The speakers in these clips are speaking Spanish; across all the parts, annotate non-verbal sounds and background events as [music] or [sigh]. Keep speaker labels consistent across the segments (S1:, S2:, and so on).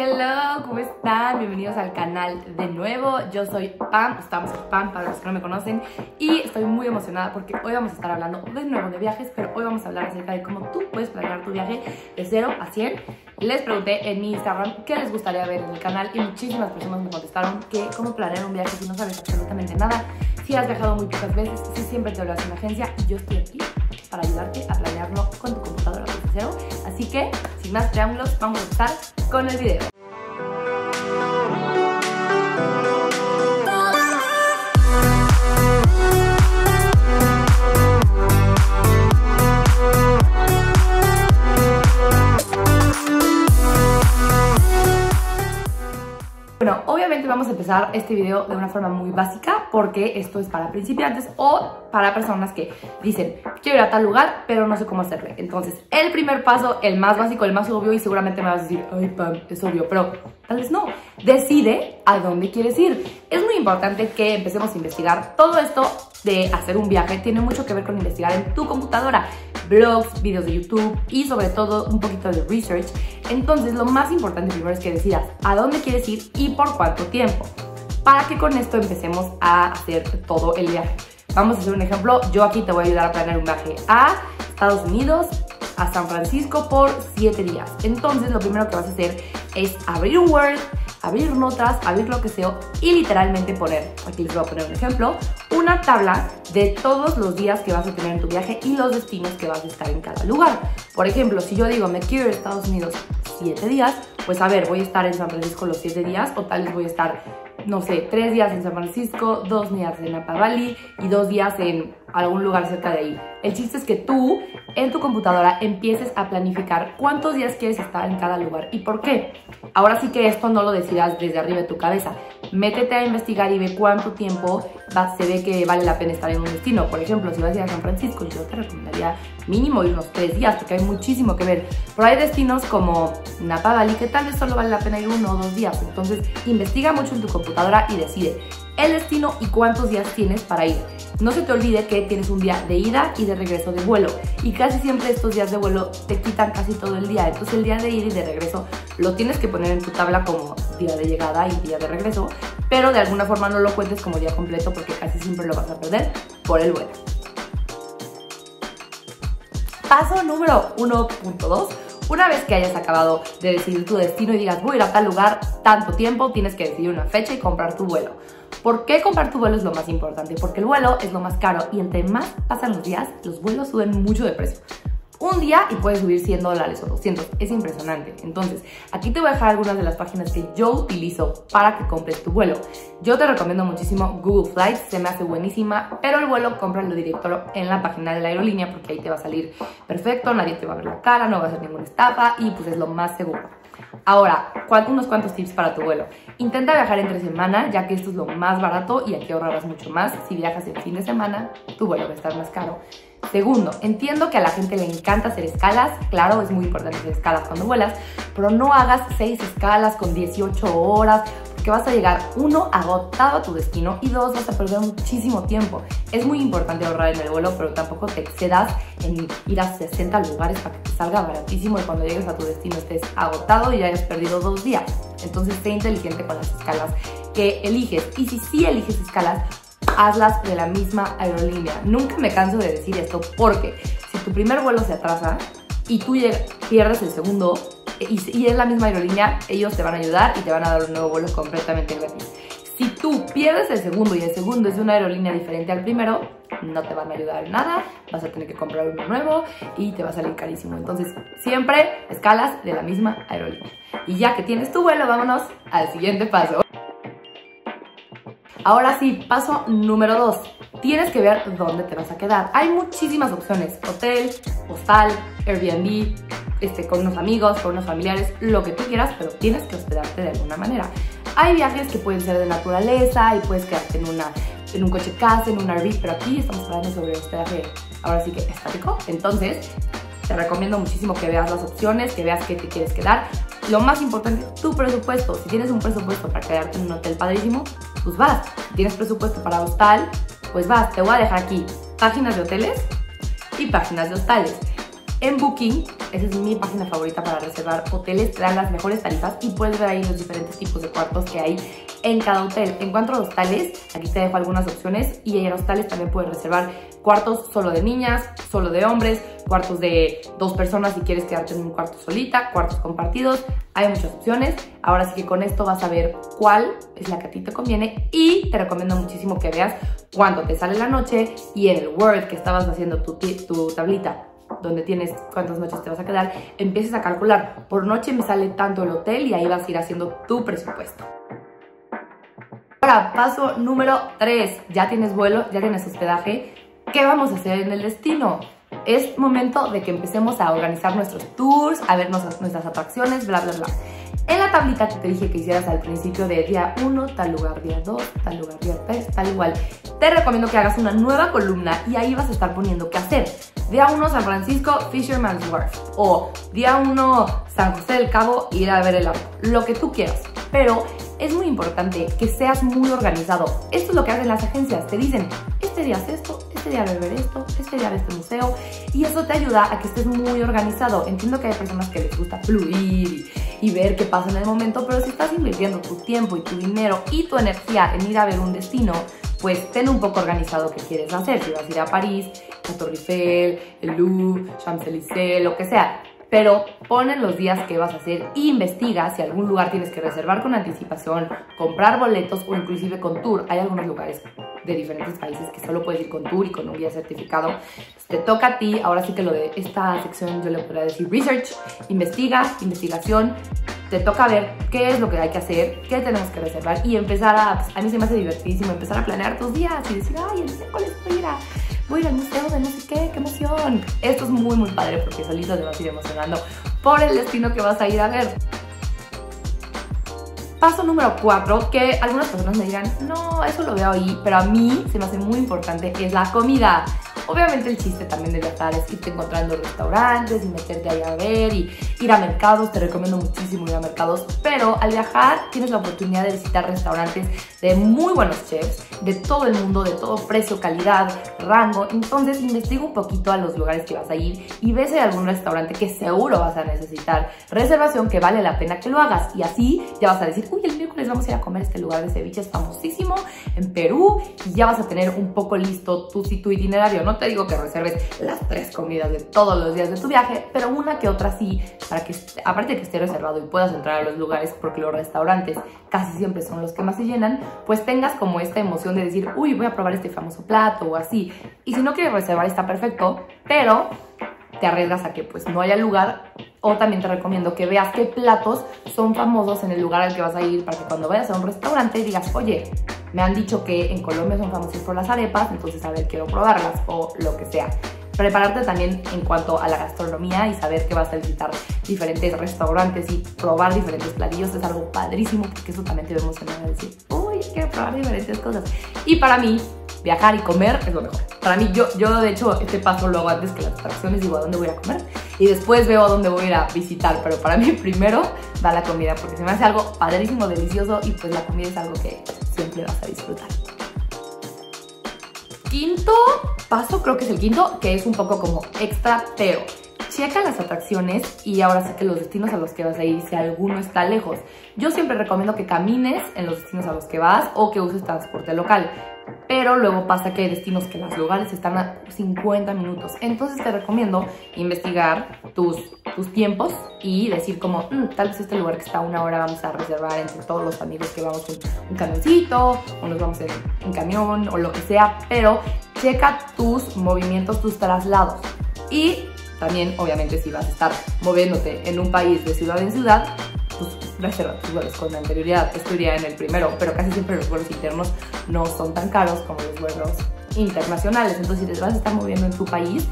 S1: Hello, ¿cómo están? Bienvenidos al canal de nuevo. Yo soy Pam, estamos en Pam para los que no me conocen y estoy muy emocionada porque hoy vamos a estar hablando de nuevo de viajes, pero hoy vamos a hablar acerca de cómo tú puedes planear tu viaje de 0 a 100. Les pregunté en mi Instagram qué les gustaría ver en el canal y muchísimas personas me contestaron que cómo planear un viaje si no sabes absolutamente nada, si has viajado muy pocas veces, si siempre te hablas en agencia y yo estoy aquí para ayudarte a planearlo con tu computadora desde. Así que, sin más preámbulos, vamos a empezar con el video. Obviamente vamos a empezar este video de una forma muy básica porque esto es para principiantes o para personas que dicen quiero ir a tal lugar pero no sé cómo hacerle. Entonces, el primer paso, el más básico, el más obvio y seguramente me vas a decir, ay Pam, es obvio, pero tal vez no. Decide a dónde quieres ir. Es muy importante que empecemos a investigar. Todo esto de hacer un viaje tiene mucho que ver con investigar en tu computadora blogs, videos de YouTube y sobre todo un poquito de research. Entonces lo más importante primero es que decidas a dónde quieres ir y por cuánto tiempo, para que con esto empecemos a hacer todo el viaje. Vamos a hacer un ejemplo, yo aquí te voy a ayudar a planear un viaje a Estados Unidos, a San Francisco por 7 días. Entonces lo primero que vas a hacer es abrir un Word, abrir notas, abrir lo que sea y literalmente poner, aquí les voy a poner un ejemplo, una tabla de todos los días que vas a tener en tu viaje y los destinos que vas a estar en cada lugar. Por ejemplo, si yo digo me quiero ir a Estados Unidos 7 días, pues a ver, voy a estar en San Francisco los 7 días o tal vez voy a estar no sé, tres días en San Francisco, dos días en Napa Valley y dos días en algún lugar cerca de ahí. El chiste es que tú en tu computadora empieces a planificar cuántos días quieres estar en cada lugar y por qué. Ahora sí que esto no lo decidas desde arriba de tu cabeza. Métete a investigar y ve cuánto tiempo se ve que vale la pena estar en un destino. Por ejemplo, si vas a ir a San Francisco, yo te recomendaría mínimo ir unos tres días porque hay muchísimo que ver. Pero hay destinos como Napa Valley que tal vez solo vale la pena ir uno o dos días. Entonces, investiga mucho en tu computadora y decide el destino y cuántos días tienes para ir. No se te olvide que tienes un día de ida y de regreso de vuelo y casi siempre estos días de vuelo te quitan casi todo el día. Entonces el día de ida y de regreso lo tienes que poner en tu tabla como día de llegada y día de regreso, pero de alguna forma no lo cuentes como día completo porque casi siempre lo vas a perder por el vuelo. Paso número 1.2. Una vez que hayas acabado de decidir tu destino y digas voy a ir a tal lugar tanto tiempo, tienes que decidir una fecha y comprar tu vuelo. ¿Por qué comprar tu vuelo es lo más importante? Porque el vuelo es lo más caro y entre más pasan los días, los vuelos suben mucho de precio. Un día y puedes subir 100 dólares o 200. Es impresionante. Entonces, aquí te voy a dejar algunas de las páginas que yo utilizo para que compres tu vuelo. Yo te recomiendo muchísimo Google Flights, se me hace buenísima, pero el vuelo cómpralo directo en la página de la aerolínea porque ahí te va a salir perfecto, nadie te va a ver la cara, no va a ser ninguna estafa y pues es lo más seguro. Ahora, unos cuantos tips para tu vuelo. Intenta viajar entre semana, ya que esto es lo más barato y aquí ahorrarás mucho más. Si viajas el fin de semana, tu vuelo va a estar más caro. Segundo, entiendo que a la gente le encanta hacer escalas, claro, es muy importante hacer escalas cuando vuelas, pero no hagas 6 escalas con 18 horas, porque vas a llegar, uno, agotado a tu destino y dos, vas a perder muchísimo tiempo. Es muy importante ahorrar en el vuelo, pero tampoco te excedas en ir a 60 lugares para que te salga baratísimo y cuando llegues a tu destino estés agotado y hayas perdido dos días. Entonces, sé inteligente con las escalas que eliges. Y si sí eliges escalas, hazlas de la misma aerolínea. Nunca me canso de decir esto porque si tu primer vuelo se atrasa y tú pierdes el segundo y, es la misma aerolínea, ellos te van a ayudar y te van a dar un nuevo vuelo completamente gratis. Si tú pierdes el segundo y el segundo es de una aerolínea diferente al primero, no te van a ayudar en nada, vas a tener que comprar uno nuevo y te va a salir carísimo. Entonces, siempre escalas de la misma aerolínea. Y ya que tienes tu vuelo, vámonos al siguiente paso. Ahora sí, paso número 2. Tienes que ver dónde te vas a quedar. Hay muchísimas opciones. Hotel, hostal, Airbnb, este, con unos amigos, con unos familiares, lo que tú quieras, pero tienes que hospedarte de alguna manera. Hay viajes que pueden ser de naturaleza y puedes quedarte en, una, en un coche casa, en un RV, pero aquí estamos hablando sobre hospedaje ahora sí que estático. Entonces, te recomiendo muchísimo que veas las opciones, que veas qué te quieres quedar. Lo más importante, tu presupuesto. Si tienes un presupuesto para quedarte en un hotel padrísimo, pues vas. Si tienes presupuesto para hostal, pues vas. Te voy a dejar aquí páginas de hoteles y páginas de hostales. En Booking, esa es mi página favorita para reservar hoteles, te dan las mejores tarifas y puedes ver ahí los diferentes tipos de cuartos que hay en cada hotel. En cuanto a hostales, aquí te dejo algunas opciones y en hostales también puedes reservar cuartos solo de niñas, solo de hombres, cuartos de dos personas si quieres quedarte en un cuarto solita, cuartos compartidos, hay muchas opciones. Ahora sí que con esto vas a ver cuál es la que a ti te conviene y te recomiendo muchísimo que veas cuánto te sale la noche y en el Word que estabas haciendo tu, tu tablita donde tienes cuántas noches te vas a quedar, empieces a calcular, por noche me sale tanto el hotel y ahí vas a ir haciendo tu presupuesto. Ahora, paso número 3, ya tienes vuelo, ya tienes hospedaje, ¿qué vamos a hacer en el destino? Es momento de que empecemos a organizar nuestros tours, a ver nuestras atracciones, bla, bla, bla. En la tablita que te dije que hicieras al principio de día 1, tal lugar, día 2, tal lugar, día 3, tal igual, te recomiendo que hagas una nueva columna y ahí vas a estar poniendo qué hacer. Día 1 San Francisco, Fisherman's Wharf. O día 1 San José del Cabo, ir a ver el agua. Lo que tú quieras. Pero es muy importante que seas muy organizado. Esto es lo que hacen las agencias. Te dicen, este día haz esto, este día ver esto, este día este museo. Y eso te ayuda a que estés muy organizado. Entiendo que hay personas que les gusta fluir y, ver qué pasa en el momento, pero si estás invirtiendo tu tiempo y tu dinero y tu energía en ir a ver un destino, pues ten un poco organizado qué quieres hacer. Si vas a ir a París, a Torre Eiffel, el Louvre, Champs-Élysées, lo que sea pero ponen los días que vas a hacer e investiga si algún lugar tienes que reservar con anticipación, comprar boletos o inclusive con tour. Hay algunos lugares de diferentes países que solo puedes ir con tour y con un guía certificado. te toca a ti, ahora sí que lo de esta sección yo le podría decir research, investiga, investigación, te toca ver qué es lo que hay que hacer, qué tenemos que reservar y empezar a, a mí se me hace divertidísimo empezar a planear tus días y decir, ay, el miércoles voy a ir a voy a ir al museo de no sé qué, qué emoción. Esto es muy, muy padre porque solito te vas a ir emocionando por el destino que vas a ir a ver. Paso número 4, que algunas personas me dirán, no, eso lo veo ahí, pero a mí se me hace muy importante, es la comida. Obviamente el chiste también de viajar es irte encontrando restaurantes y meterte ahí a ver y ir a mercados, te recomiendo muchísimo ir a mercados, pero al viajar tienes la oportunidad de visitar restaurantes de muy buenos chefs, de todo el mundo, de todo precio, calidad, rango, entonces investiga un poquito a los lugares que vas a ir y ves algún restaurante que seguro vas a necesitar reservación que vale la pena que lo hagas y así ya vas a decir, uy, el miércoles vamos a ir a comer este lugar de ceviche, es famosísimo en Perú y ya vas a tener un poco listo tu, tu itinerario, ¿no? Te digo que reserves las tres comidas de todos los días de tu viaje, pero una que otra sí, para que aparte de que esté reservado y puedas entrar a los lugares, porque los restaurantes casi siempre son los que más se llenan, pues tengas como esta emoción de decir, uy, voy a probar este famoso plato o así. Y si no quieres reservar está perfecto, pero te arriesgas a que pues no haya lugar o también te recomiendo que veas qué platos son famosos en el lugar al que vas a ir para que cuando vayas a un restaurante digas, oye, me han dicho que en Colombia son famosos por las arepas, entonces a ver, quiero probarlas o lo que sea. Prepararte también en cuanto a la gastronomía y saber que vas a visitar diferentes restaurantes y probar diferentes platillos es algo padrísimo porque eso también te va a emocionar a decir, uy, quiero probar diferentes cosas. Y para mí, viajar y comer es lo mejor. Para mí, yo, yo de hecho este paso lo hago antes que las atracciones, digo a dónde voy a comer y después veo a dónde voy a ir a visitar, pero para mí [laughs] primero va la comida porque se me hace algo padrísimo, delicioso y pues la comida es algo que siempre vas a disfrutar. Quinto paso, creo que es el quinto, que es un poco como extra, pero checa las atracciones y ahora sé que los destinos a los que vas a ir, si alguno está lejos. Yo siempre recomiendo que camines en los destinos a los que vas o que uses transporte local pero luego pasa que hay destinos que los lugares están a 50 minutos. Entonces te recomiendo investigar tus, tus tiempos y decir como, mm, tal vez este lugar que está a una hora vamos a reservar entre todos los amigos que vamos un, un camioncito o nos vamos en un camión o lo que sea, pero checa tus movimientos, tus traslados. Y también, obviamente, si vas a estar moviéndote en un país de ciudad en ciudad, pues reserva tus vuelos con anterioridad. Esto iría en el primero, pero casi siempre los vuelos internos no son tan caros como los vuelos internacionales. Entonces, si te vas a estar moviendo en tu país,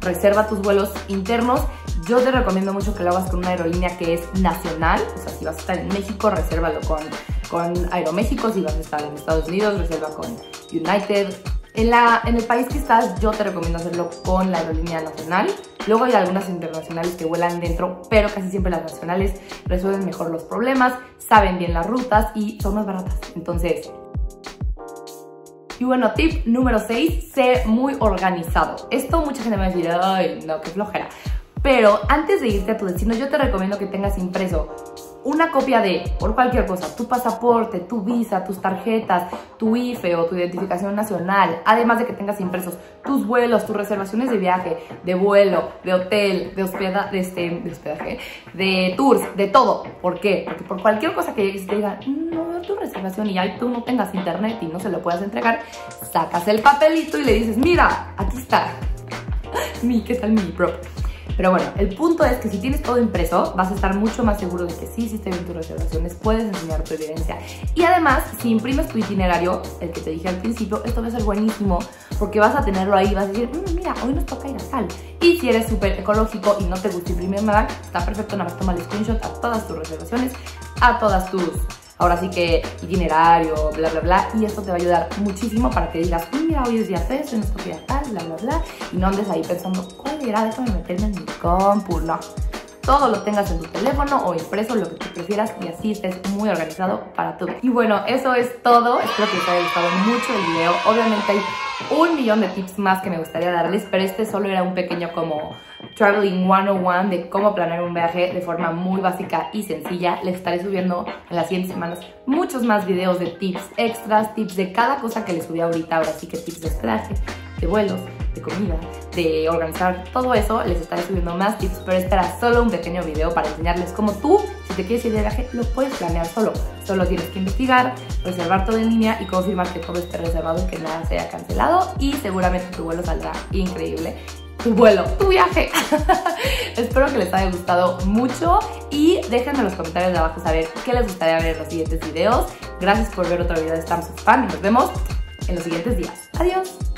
S1: reserva tus vuelos internos. Yo te recomiendo mucho que lo hagas con una aerolínea que es nacional. O sea, si vas a estar en México, resérvalo con, con Aeroméxico. Si vas a estar en Estados Unidos, reserva con United. En, la, en el país que estás, yo te recomiendo hacerlo con la aerolínea nacional. Luego hay algunas internacionales que vuelan dentro, pero casi siempre las nacionales resuelven mejor los problemas, saben bien las rutas y son más baratas. Entonces, y bueno, tip número 6, sé muy organizado. Esto mucha gente me va a decir, ay, no, qué flojera. Pero antes de irte a tu destino, yo te recomiendo que tengas impreso una copia de, por cualquier cosa, tu pasaporte, tu visa, tus tarjetas, tu IFE o tu identificación nacional, además de que tengas impresos tus vuelos, tus reservaciones de viaje, de vuelo, de hotel, de, hospeda, de, este, de hospedaje, de tours, de todo. ¿Por qué? Porque por cualquier cosa que te digan, no, tu reservación y ahí tú no tengas internet y no se lo puedas entregar, sacas el papelito y le dices, mira, aquí está, [laughs] mi, ¿qué tal mi prop? Pero bueno, el punto es que si tienes todo impreso, vas a estar mucho más seguro de que sí hiciste bien tus reservaciones, puedes enseñar tu evidencia. Y además, si imprimes tu itinerario, el que te dije al principio, esto va a ser buenísimo porque vas a tenerlo ahí, vas a decir, mm, mira, hoy nos toca ir a tal. Y si eres súper ecológico y no te gusta imprimir nada, está perfecto, nada más toma el screenshot a todas tus reservaciones, a todas tus ahora sí que itinerario, bla, bla, bla, y esto te va a ayudar muchísimo para que digas, mira, hoy es día 3, en esto día tal, bla, bla, bla, y no andes ahí pensando, ¿cuál era? Déjame meterme en mi compu, no. Todo lo tengas en tu teléfono o impreso, lo que tú prefieras, y así estés muy organizado para tu Y bueno, eso es todo. Espero que les haya gustado mucho el video. Obviamente hay un millón de tips más que me gustaría darles, pero este solo era un pequeño como Traveling 101 de cómo planear un viaje de forma muy básica y sencilla. Les estaré subiendo en las siguientes semanas muchos más videos de tips extras, tips de cada cosa que les subí ahorita, ahora sí que tips de hospedaje, de vuelos, de comida, de organizar todo eso, les estaré subiendo más tips, pero este era solo un pequeño video para enseñarles cómo tú, te quieres ir de viaje, lo puedes planear solo. Solo tienes que investigar, reservar todo en línea y confirmar que todo esté reservado y que nada se haya cancelado y seguramente tu vuelo saldrá increíble tu vuelo, tu viaje. [laughs] Espero que les haya gustado mucho y déjenme en los comentarios de abajo saber qué les gustaría ver en los siguientes videos. Gracias por ver otro video de Stamps of Fan y nos vemos en los siguientes días. Adiós.